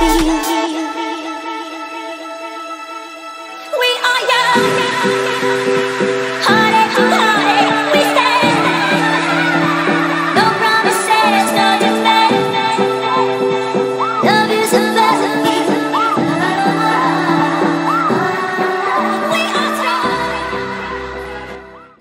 feel